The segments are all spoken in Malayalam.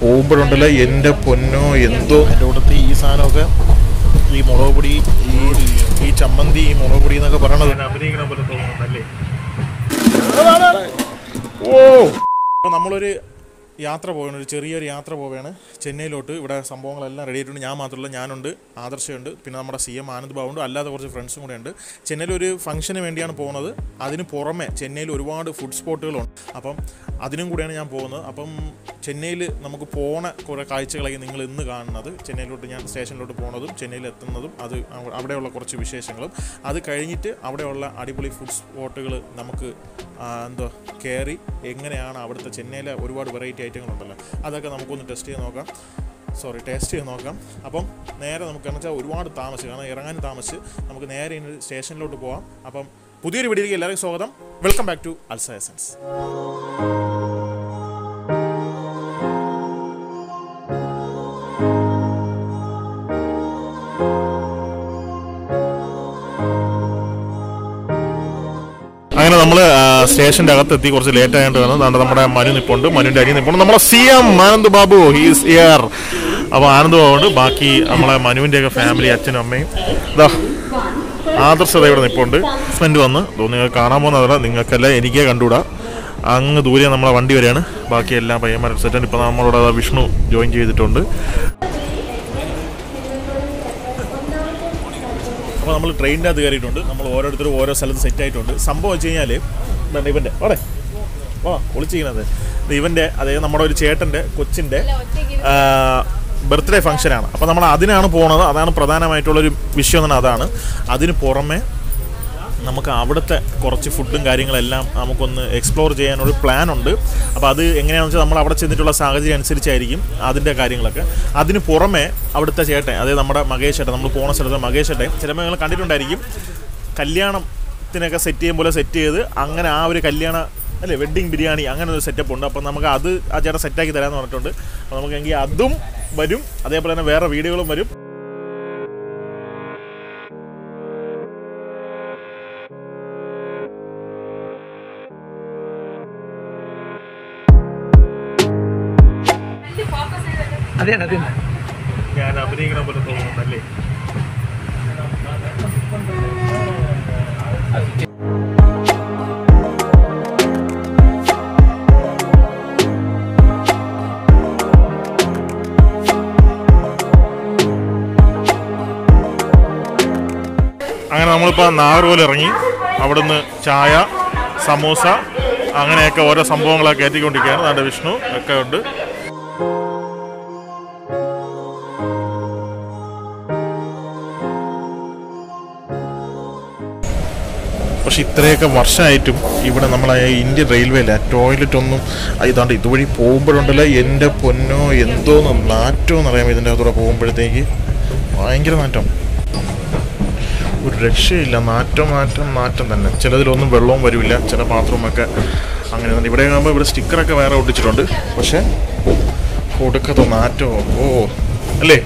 പോകുമ്പോഴുണ്ടല്ലോ എന്റെ പൊന്നോ എന്തോ. എന്റെ കൂട്ടത്തിൽ ഈ സാധനമൊക്കെ ഈ മുളക് പൊടി ഈ ഈ ചമ്മന്തി ഈ മുളക് പൊടി എന്നൊക്കെ പറയണത് അഭിനയിക്കണ പോലെ തോന്നുന്നുണ്ടല്ലേ ഓ അപ്പോൾ നമ്മളൊരു യാത്ര പോവാണ് ഒരു ചെറിയൊരു യാത്ര പോവുകയാണ്. ചെന്നൈയിലോട്ട് ഇവിടെ സംഭവങ്ങളെല്ലാം റെഡി ആയിട്ടുണ്ട്. ഞാൻ മാത്രമല്ല ഞാനുണ്ട് ആദർശയുണ്ട് പിന്നെ നമ്മുടെ സി എം ആനന്ദ് ബാബുണ്ട് അല്ലാതെ കുറച്ച് ഫ്രണ്ട്സും കൂടെ ഉണ്ട് ചെന്നൈയിൽ ഒരു ഫംഗ്ഷന് വേണ്ടിയാണ് പോകുന്നത്. അതിന് പുറമെ ചെന്നൈയിൽ ഒരുപാട് ഫുഡ് സ്പോട്ടുകളുണ്ട് അപ്പം അതിനും കൂടെയാണ് ഞാൻ പോകുന്നത്. അപ്പം ചെന്നൈയിൽ നമുക്ക് പോണ കുറേ കാഴ്ചകളായി നിങ്ങൾ ഇന്ന് കാണുന്നത്. ചെന്നൈയിലോട്ട് ഞാൻ സ്റ്റേഷനിലോട്ട് പോകുന്നതും ചെന്നൈയിൽ എത്തുന്നതും അത് അവിടെയുള്ള കുറച്ച് വിശേഷങ്ങളും. അത് കഴിഞ്ഞിട്ട് അവിടെയുള്ള അടിപൊളി ഫുഡ് സ്പോട്ടുകൾ നമുക്ക് എന്തോ കയറി എങ്ങനെയാണ് അവിടുത്തെ ചെന്നൈയിലെ ഒരുപാട് വെറൈറ്റി ഐറ്റങ്ങളുണ്ടല്ലോ. അതൊക്കെ നമുക്കൊന്ന് ടെസ്റ്റ് ചെയ്ത് നോക്കാം. സോറി ടേസ്റ്റ് ചെയ്ത് നോക്കാം. അപ്പം നേരെ നമുക്ക് എന്ന് വെച്ചാൽ ഒരുപാട് താമസിച്ച് കാരണം ഇറങ്ങാൻ താമസിച്ച് നമുക്ക് നേരെ ഇനി സ്റ്റേഷനിലോട്ട് പോവാം. അപ്പം പുതിയൊരു വീഡിയോയിലേക്ക് എല്ലാവർക്കും സ്വാഗതം. Welcome back to Alsa essence അങ്ങനെ നമ്മൾ സ്റ്റേഷന്റെ അകത്തെത്തി കുറച്ച് ലേറ്റ് ആയിട്ട് വന്നു. നമ്മുടെ മനു നിപ്പുണ്ട്. മനുവിന്റെ അരി നിപ്പുണ്ട്. നമ്മുടെ C M Anand Babu he's here അപ്പോൾ ആനന്ദ് ബാബു ഉണ്ട്. ബാക്കി നമ്മളെ മനുവിന്റെ ഒക്കെ ഫാമിലി അച്ഛനും അമ്മയും. ഇതാ ആദർശത ഇവിടെ നിപ്പുണ്ട്. ഹസ്ബൻഡ് വന്ന്. നിങ്ങൾ കാണാൻ പോകുന്നതല്ല. നിങ്ങൾക്കല്ല എനിക്കേ കണ്ടുകൂടാ. അങ്ങ് ദൂരെ നമ്മളെ വണ്ടി വരെയാണ്. ബാക്കി എല്ലാ പയ്യന്മാരും സെറ്റാണ് ഇപ്പോൾ നമ്മളോട് വിഷ്ണു ജോയിൻ ചെയ്തിട്ടുണ്ട്. അപ്പോൾ നമ്മൾ ട്രെയിനിന്റെ അത് കയറിയിട്ടുണ്ട്. നമ്മൾ ഓരോരുത്തരും ഓരോ സ്ഥലത്ത് സെറ്റ് ആയിട്ടുണ്ട്. സംഭവം വെച്ച് കഴിഞ്ഞാൽ എന്താണ് ഇവന്റെ. ഓടെ ഓ ഒളിച്ചിരിക്കുന്നത് ഇവന്റെ അതായത് നമ്മുടെ ഒരു ചേട്ടന്റെ കൊച്ചിന്റെ ബർത്ത്ഡേ ഫംഗ്ഷനാണ് അപ്പോൾ നമ്മൾ അതിനാണ് പോണത്. അതാണ് പ്രധാനമായിട്ടുള്ളൊരു വിഷയം എന്നാണ് അതാണ്. അതിന് പുറമെ നമുക്ക് അവിടുത്തെ കുറച്ച് ഫുഡും കാര്യങ്ങളെല്ലാം നമുക്കൊന്ന് എക്സ്പ്ലോർ ചെയ്യാനൊരു പ്ലാൻ ഉണ്ട്. അപ്പോൾ അത് എങ്ങനെയാണെന്ന് വെച്ചാൽ നമ്മൾ അവിടെ ചെന്നിട്ടുള്ള സാഹചര്യം അനുസരിച്ചായിരിക്കും അതിന്റെ കാര്യങ്ങളൊക്കെ. അതിന് പുറമെ അവിടുത്തെ ചേട്ടൻ അതായത് നമ്മുടെ മകേഷ് ചേട്ടൻ നമ്മൾ പോണ സ്ഥലത്ത് മകേഷ് ചേട്ടൻ ചിലപ്പോൾ നിങ്ങൾ കണ്ടിട്ടുണ്ടായിരിക്കും. കല്യാണത്തിനൊക്കെ സെറ്റ് ചെയ്യും പോലെ സെറ്റ് ചെയ്ത് അങ്ങനെ ആ ഒരു കല്യാണ അല്ലേ വെഡ്ഡിങ് ബിരിയാണി അങ്ങനെ ഒരു സെറ്റപ്പ് ഉണ്ട്. അപ്പോൾ നമുക്ക് അത് ആ ചേട്ടൻ സെറ്റാക്കി തരാമെന്ന് പറഞ്ഞിട്ടുണ്ട്. അപ്പോൾ നമുക്കെങ്കിൽ അതും വരും. അതേപോലെ തന്നെ വേറെ വീഡിയോകളും വരും. അതെ അതെ ഞാൻ പോലെ തോന്നുന്നല്ലേ അങ്ങനെ നമ്മളിപ്പോൾ നാഗർകോവിൽ ഇറങ്ങി അവിടുന്ന് ചായ സമൂസ അങ്ങനെയൊക്കെ ഓരോ സംഭവങ്ങളൊക്കെ കയറ്റിക്കൊണ്ടിരിക്കുകയാണ്. നല്ല വിഷ്ണു ഒക്കെ ഉണ്ട്. പക്ഷെ ഇത്രയൊക്കെ വർഷമായിട്ടും ഇവിടെ നമ്മളെ ഇന്ത്യൻ റെയിൽവേയിലെ ടോയ്ലറ്റ് ഒന്നും ഇതാണ്ട് ഇതുവഴി പോകുമ്പോഴുണ്ടല്ലോ എന്റെ പൊന്നോ എന്തോന്ന് നാറ്റോ അറിയാം ഇതിന്റെ അകത്തൂടെ പോകുമ്പോഴത്തേക്ക് ഭയങ്കര നാറ്റം ഒരു രക്ഷയില്ല. നാറ്റം നാറ്റം നാറ്റം തന്നെ. ചിലതിലൊന്നും വെള്ളവും വരില്ല. ചില ബാത്റൂമൊക്കെ അങ്ങനെ തന്നെ. ഇവിടെ ആകുമ്പോൾ ഇവിടെ സ്റ്റിക്കറൊക്കെ വേറെ ഒട്ടിച്ചിട്ടുണ്ട്. പക്ഷേ ഒടുക്കത്തെ നാറ്റോ ഓ അല്ലേ?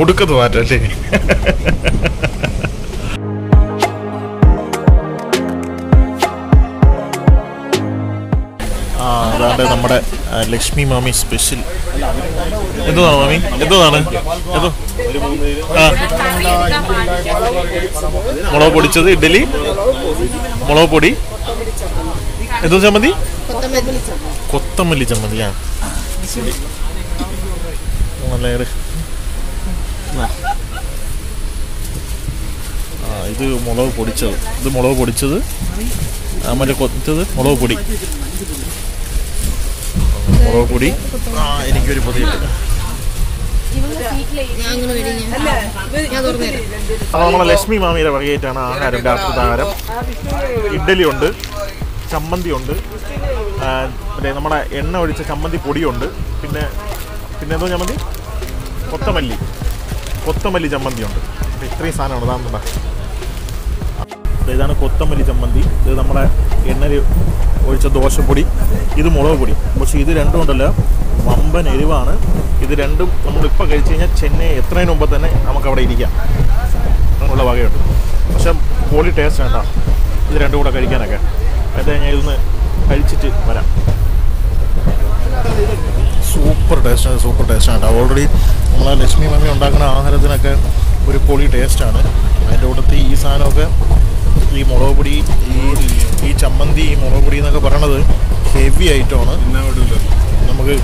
ഒടുക്കത്തെ നാറ്റം അല്ലേ? ആ അതാണ്ട് നമ്മുടെ ലക്ഷ്മി മാമി സ്പെഷ്യൽ എന്തോന്നാണ് മാമി? എന്തോന്നാണ് എന്തോ? ആ. മുളക് പൊടിച്ചത് ഇഡ്ഡലി മുളക് പൊടി. എന്തോ ചമ്മന്തി? കൊത്തമല്ലി ചമ്മന്തി ആ. നല്ല ഇത്. മുളക് പൊടിച്ചത്. ഇത് മുളക് പൊടിച്ചത്. മറ്റേ കൊത്തത് മുളക് പൊടി. മുളക് പൊടി ആ എനിക്കൊരു പുതിയ അപ്പൊ അപ്പോൾ നമ്മളെ ലക്ഷ്മി മാമിയുടെ വകയായിട്ടാണ് ആഹാരം. രാഷ്ട്രതാഹാരം ഇഡ്ഡലി ഉണ്ട് ചമ്മന്തി ഉണ്ട് പിന്നെ മറ്റേ നമ്മുടെ എണ്ണ ഒഴിച്ച ചമ്മന്തി പൊടിയുണ്ട്. പിന്നെ പിന്നെ എന്തോ ചമ്മന്തി? കൊത്തമല്ലി. കൊത്തമല്ലി ചമ്മന്തി ഉണ്ട് ഇത്രയും സാധനമാണ്. ഇതാണെന്നുണ്ടാ ഇതാണ് കൊത്തമല്ലി ചമ്മന്തി. ഇത് നമ്മുടെ എണ്ണയിൽ ഒഴിച്ച ദോശപ്പൊടി ഇത് മുളക് പൊടി. പക്ഷേ ഇത് രണ്ടും ഉണ്ടല്ലോ വമ്പൻ എരിവാണ്. ഇത് രണ്ടും നമ്മളിപ്പോൾ കഴിച്ച് കഴിഞ്ഞാൽ ചെന്നൈ എത്രയും മുമ്പ് തന്നെ നമുക്ക് അവിടെ ഇരിക്കാം. അങ്ങനെയുള്ള വകയുണ്ട്. പക്ഷെ പൊളി ടേസ്റ്റ് വേണ്ട ഇത് രണ്ടും കൂടെ കഴിക്കാനൊക്കെ. അത് ഞാൻ ഇതൊന്ന് കഴിച്ചിട്ട് വരാം. സൂപ്പർ ടേസ്റ്റാണ് സൂപ്പർ ടേസ്റ്റാണ് ഓൾറെഡി നമ്മളെ ലക്ഷ്മി മമ്മി ഉണ്ടാക്കുന്ന ആഹാരത്തിനൊക്കെ ഒരു പൊളി ടേസ്റ്റാണ് അതിന്റെ കൂട്ടത്തിൽ ഈ സാധനമൊക്കെ ഈ മുളക് പൊടി ഈ ഈ ചമ്മന്തി ഈ മുളക് പൊടി എന്നൊക്കെ പറയണത് ഹെവി ആയിട്ടാണ്. നമുക്ക്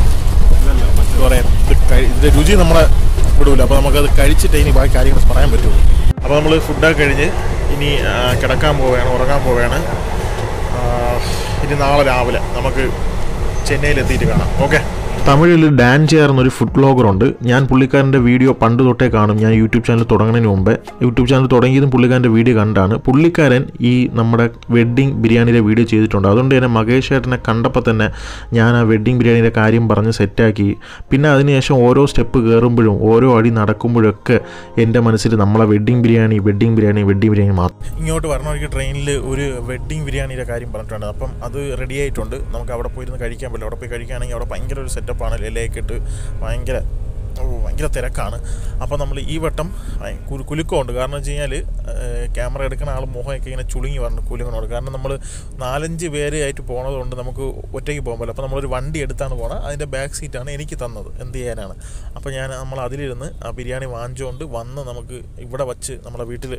പറയാം ഇതിന്റെ രുചി നമ്മളെ വിടൂല. അപ്പോൾ നമുക്കത് കഴിച്ചിട്ടേ ഇനി ബാക്കി കാര്യങ്ങൾ പറയാൻ പറ്റുള്ളൂ. അപ്പോൾ നമ്മൾ ഫുഡൊക്കെ കഴിഞ്ഞ് ഇനി കിടക്കാൻ പോവുകയാണ് ഉറങ്ങാൻ പോവുകയാണ്. ഇനി നാളെ രാവിലെ നമുക്ക് ചെന്നൈയിൽ എത്തിയിട്ട് കാണാം. ഓക്കെ? തമിഴിൽ ഡാൻ ചേർന്ന ഒരു ഫുഡ് ബ്ലോഗറുണ്ട് ഞാൻ പുള്ളിക്കാരന്റെ വീഡിയോ പണ്ട് തൊട്ടേ കാണും. ഞാൻ യൂട്യൂബ് ചാനൽ തുടങ്ങുന്നതിന് മുമ്പേ. യൂട്യൂബ് ചാനൽ തുടങ്ങിയതും പുള്ളിക്കാരന്റെ വീഡിയോ കണ്ടാണ്. പുള്ളിക്കാരൻ ഈ നമ്മുടെ വെഡ്ഡിങ് ബിരിയാണിയുടെ വീഡിയോ ചെയ്തിട്ടുണ്ട്. അതുകൊണ്ട് തന്നെ മകേഷ് ചേട്ടനെ കണ്ടപ്പോൾ തന്നെ ഞാൻ ആ വെഡ്ഡിങ് ബിരിയാണിയുടെ കാര്യം പറഞ്ഞ് സെറ്റാക്കി. പിന്നെ അതിനുശേഷം ഓരോ സ്റ്റെപ്പ് കയറുമ്പോഴും ഓരോ അടി നടക്കുമ്പോഴൊക്കെ എന്റെ മനസ്സിൽ നമ്മളെ wedding biryani wedding biryani wedding biryani മാത്രം ഇങ്ങോട്ട് വരണവർക്ക് ട്രെയിനിൽ ഒരു വെഡ്ഡിങ് ബിരിയാണിയുടെ കാര്യം പറഞ്ഞിട്ടുണ്ട്. അപ്പം അത് റെഡി ആയിട്ടുണ്ട്. നമുക്ക് അവിടെ പോയിരുന്ന് കഴിക്കാൻ പറ്റില്ല. അവിടെ പോയി കഴിക്കുകയാണെങ്കിൽ അവിടെ ഭയങ്കര ഒരു സെറ്റപ്പാണ് ഇലയൊക്കെ ഇട്ട് ഭയങ്കര ഭയങ്കര തിരക്കാണ്. അപ്പോൾ നമ്മൾ ഈ വട്ടം കുലുക്കമുണ്ട്. കാരണം വെച്ച് കഴിഞ്ഞാൽ ക്യാമറ എടുക്കുന്ന ആൾ മുഖമൊക്കെ ഇങ്ങനെ ചുളുങ്ങി വരണം കുലുങ്ങനോട് കാരണം നമ്മൾ നാലഞ്ച് പേരായിട്ട് പോണതുകൊണ്ട് നമുക്ക് ഒറ്റയ്ക്ക് പോകാൻ പറ്റില്ല. അപ്പോൾ നമ്മളൊരു വണ്ടി എടുത്താണ് പോണത് അതിന്റെ ബാക്ക് സീറ്റാണ് എനിക്ക് തന്നത്. എന്ത് ചെയ്യാനാണ്? അപ്പോൾ ഞാൻ നമ്മൾ അതിലിരുന്ന് ആ ബിരിയാണി വാങ്ങിച്ചുകൊണ്ട് വന്ന് നമുക്ക് ഇവിടെ വച്ച് നമ്മുടെ വീട്ടിൽ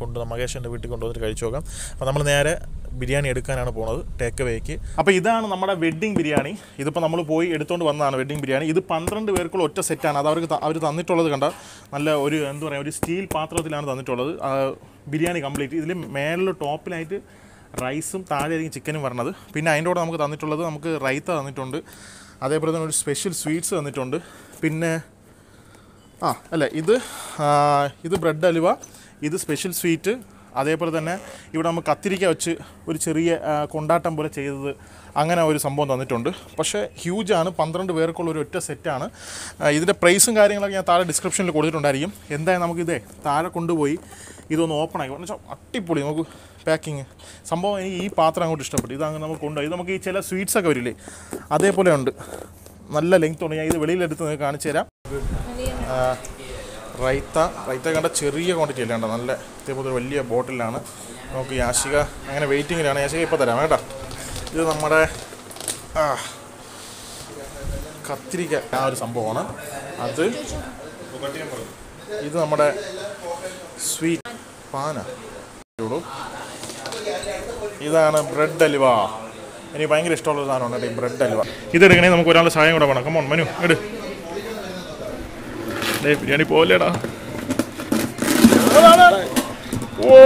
കൊണ്ട് മഹേഷന്റെ വീട്ടിൽ കൊണ്ടുവന്നിട്ട് കഴിച്ചു നോക്കാം. അപ്പോൾ നമ്മൾ നേരെ ബിരിയാണി എടുക്കാനാണ് പോണത് ടേക്ക് അവേക്ക് അപ്പോൾ ഇതാണ് നമ്മുടെ വെഡിങ് ബിരിയാണി. ഇതിപ്പോൾ നമ്മൾ പോയി എടുത്തുകൊണ്ട് വന്നതാണ് വെഡിങ് ബിരിയാണി. ഇത് പന്ത്രണ്ട് പേർക്കുള്ള ഒറ്റ സെറ്റാണ് അത് അവർക്ക് അവർ തന്നിട്ടുള്ളത് കണ്ട നല്ല ഒരു എന്താ പറയുക ഒരു സ്റ്റീൽ പാത്രത്തിലാണ് തന്നിട്ടുള്ളത്. ബിരിയാണി കംപ്ലീറ്റ് ഇതിൽ മേളിൽ ടോപ്പിലായിട്ട് റൈസും താഴെയായിരിക്കും ചിക്കനും വരണത്. പിന്നെ അതിന്റെ കൂടെ നമുക്ക് തന്നിട്ടുള്ളത് നമുക്ക് റൈത്ത തന്നിട്ടുണ്ട്. അതേപോലെ തന്നെ ഒരു സ്പെഷ്യൽ സ്വീറ്റ്സ് തന്നിട്ടുണ്ട്. പിന്നെ ആ അല്ല ഇത് ഇത് ബ്രെഡ് അലുവ ഇത് സ്പെഷ്യൽ സ്വീറ്റ് അതേപോലെ തന്നെ ഇവിടെ നമുക്ക് കത്തിരിക്ക വെച്ച് ഒരു ചെറിയ കൊണ്ടാട്ടം പോലെ ചെയ്തത് അങ്ങനെ ഒരു സംഭവം തന്നിട്ടുണ്ട്. പക്ഷേ ഹ്യൂജാണ് പന്ത്രണ്ട് പേർക്കുള്ള ഒരു ഒറ്റ സെറ്റാണ് ഇതിന്റെ പ്രൈസും കാര്യങ്ങളൊക്കെ ഞാൻ താഴെ ഡിസ്ക്രിപ്ഷനിൽ കൊടുത്തിട്ടുണ്ടായിരിക്കും. എന്തായാലും നമുക്കിതേ താഴെ കൊണ്ടുപോയി ഇതൊന്ന് ഓപ്പൺ ആക്കി. എന്ന് വെച്ചാൽ അട്ടിപ്പൊളി നമുക്ക് പാക്കിങ് സംഭവം എനിക്ക് ഈ പാത്രം അങ്ങോട്ട് ഇഷ്ടപ്പെട്ടു. ഇത് അങ്ങനെ നമുക്ക് കൊണ്ടുപോയി. ഇത് നമുക്ക് ഈ ചില സ്വീറ്റ്സൊക്കെ വരില്ലേ? അതേപോലെ ഉണ്ട്. നല്ല ലെങ്ത് ഉണ്ട്. ഞാൻ ഇത് വെളിയിലെടുത്ത് കാണിച്ചു തരാം. റൈത്ത റൈത്ത കണ്ട ചെറിയ ക്വാണ്ടിറ്റി അല്ല നല്ല ഇതേപോലെ വലിയ ബോട്ടിലാണ്. നമുക്ക് യാശിക അങ്ങനെ വെയിറ്റിങ്ങിലാണ് യാശിക ഇപ്പോൾ തരാം കേട്ടോ. ഇത് നമ്മുടെ കത്തിരിക്ക ആ ഒരു സംഭവമാണ്. അത് ഇത് നമ്മുടെ സ്വീറ്റ് പാന. ഇതാണ് ബ്രെഡ് അലുവ. എനിക്ക് ഭയങ്കര ഇഷ്ടമുള്ള സാധനമാണ് ഈ ബ്രെഡ് അലുവ. ഇതെടുക്കണേ നമുക്ക് ഒരാളുടെ സഹായം കൂടെ വേണം. കമോൺ മനു എടു ഡേ ബിരിയാണി പോലെടാ. ഓ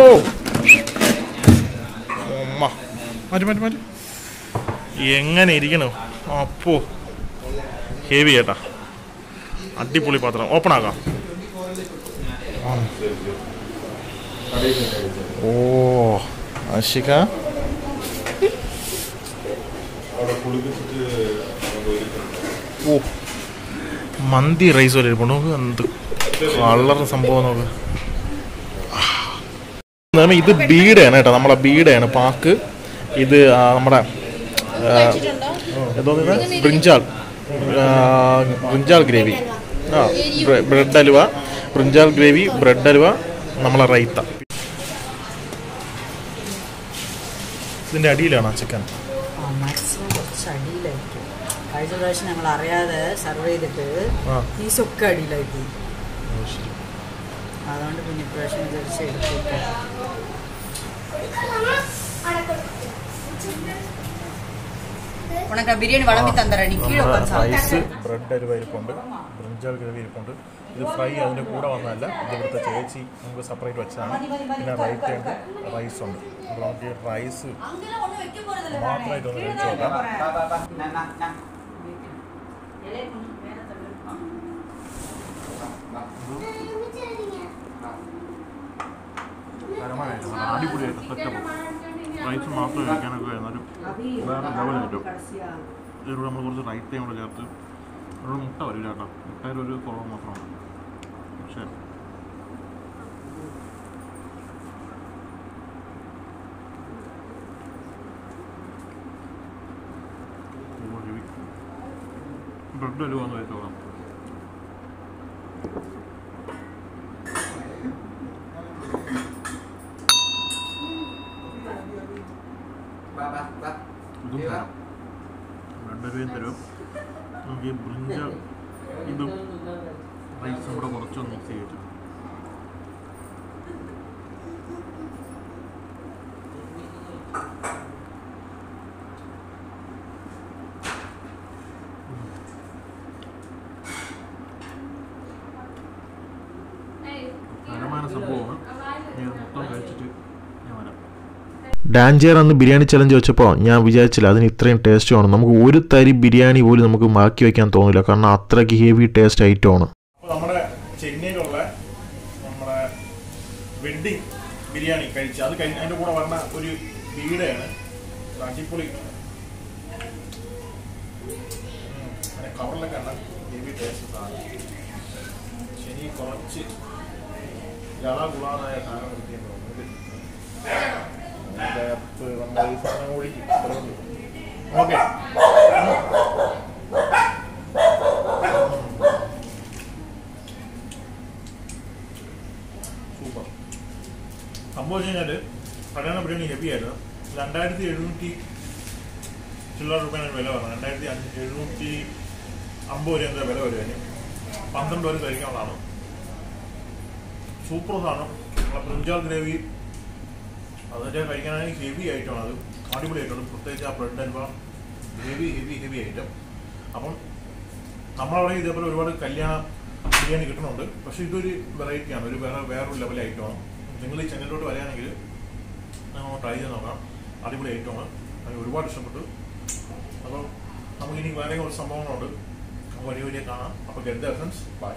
മാറ്റി മാറ്റി. എങ്ങനെ ഇരിക്കണോ? അപ്പോ ഹെവി ചേട്ടാ അടിപൊളി പാത്രം. ഓപ്പൺ ആക്കാം. ഓ ആശിക. ഓ മന്തി റൈസ് വരെ ഇരിപ്പുണ്ട്. നോക്ക് എന്ത് കളർ സംഭവം നോക്ക്. ഇത് ബീഡയാണ് കേട്ടോ നമ്മളെ ബീഡയാണ് പാക്ക്. ഇത് നമ്മുടെ എന്തോ ബ്രിഞ്ചാൾ ബ്രിഞ്ചാൾ ഗ്രേവി ആ ബ്ര- bread halwa brinjal gravy bread halwa നമ്മളെ റൈത്ത ഇതിന്റെ അടിയിലാണ് ചിക്കൻ മാക്സിമം കുറച്ച് അടിയിലായിരിക്കും കഴിഞ്ഞ പ്രാവശ്യം ഞങ്ങൾ അറിയാതെ സർവ് ചെയ്തിട്ട് ഈസൊക്കെ അടിയിലായി അതുകൊണ്ട് പിന്നെ ഇപ്രാവശ്യം വിചാരിച്ച് ഇത് ഫ്രൈ കൂടെ വന്നതല്ല. ചേച്ചി നമുക്ക് സെപ്പറേറ്റ് വെച്ചതാണ്. പിന്നെ റൈറ്റ് റൈസ് ഉണ്ട്. അപ്പോൾ നമുക്ക് റൈസ് കഴിച്ചു നോക്കാം. പരമായിട്ട് റൈസ് മാത്രം കഴിക്കാനൊക്കെ വേറെ ലെവലായിട്ടും ഇതിലൂടെ നമ്മൾ കുറച്ച് റൈറ്റ് കൂടെ ചേർത്ത് ഇവിടെ മുട്ട വരില്ല ചേട്ടാ മുട്ടയിൽ ഒരു കുറവ് മാത്രമാണ് പക്ഷേ ബ്രെഡ് അലുവ എന്ന് വെച്ച് നോക്കാം ഇതും തരാം ബ്രെഡ് അലുവയും തരും നമുക്ക് ഈ ബ്രിഞ്ചാൾ ഇതും റൈസും കൂടെ കുറച്ചൊന്ന് മിക്സ് ചെയ്തിട്ട് തരമായ സംഭവമാണ് ഞാൻ മൊത്തം കഴിച്ചിട്ട് ഞാൻ വരാം ഡാൻജിയർ അന്ന് ബിരിയാണി ചലഞ്ച് വെച്ചപ്പോൾ ഞാൻ വിചാരിച്ചില്ല അതിന് ഇത്രയും ടേസ്റ്റ് ആണ് നമുക്ക് ഒരു തരി ബിരിയാണി പോലും നമുക്ക് മാക്കി വയ്ക്കാൻ തോന്നില്ല. കാരണം അത്രയ്ക്ക് ഹെവി ടേസ്റ്റ് ഐറ്റമാണ് നമ്മുടെ ചെന്നൈയിലുള്ള നമ്മുടെ ബിരിയാണി ഒരു ടേസ്റ്റ് സാധനം. കുറച്ച് ഗള ഗുളാന്നായ സാധനം അതിന്റെ നമ്മൾ ഈ സാധനം കൂടി ഓക്കെ. സൂപ്പർ. സംഭവം കഴിഞ്ഞാൽ കല്യാണ ബിരിയാണി ഹെവി ആയിരുന്നു. രണ്ടായിരത്തി എഴുന്നൂറ്റി ചില്ലറ രൂപയാണ് വില പറഞ്ഞത് രണ്ടായിരത്തി എഴുന്നൂറ്റി അമ്പത് രൂപ എന്താ വില വരുവാന് പന്ത്രണ്ട് വരെ കഴിക്കാനുള്ളതാണ് സൂപ്പർ സാധനം. നമ്മളെ ബ്രിഞ്ചാൾ ഗ്രേവി അതിന്റെ കഴിക്കാനാണെങ്കിൽ ഹെവി ഐറ്റമാണ് അത് അടിപൊളി ഐറ്റമാണ് പ്രത്യേകിച്ച് ആ bread halwa heavy heavy heavy item അപ്പം നമ്മളവിടെ ഇതേപോലെ ഒരുപാട് കല്യാണ ബിരിയാണി കിട്ടുന്നുണ്ട്. പക്ഷെ ഇതൊരു വെറൈറ്റിയാണ് ഒരു വേറെ വേറൊരു ലെവൽ ഐറ്റമാണ് നിങ്ങൾ ഈ ചെന്നൈയിലോട്ട് വരികയാണെങ്കിൽ ട്രൈ ചെയ്ത് നോക്കാം. അടിപൊളി ഐറ്റമാണ് അതിന് ഒരുപാട് ഇഷ്ടപ്പെട്ടു. അപ്പോൾ നമുക്കിനി വേറെ കുറച്ച് സംഭവങ്ങളുണ്ട്. നമുക്ക് വലിയ കാണാം. അപ്പോൾ ഗെറ്റ് ദ ഫ്രണ്ട്സ് ബൈ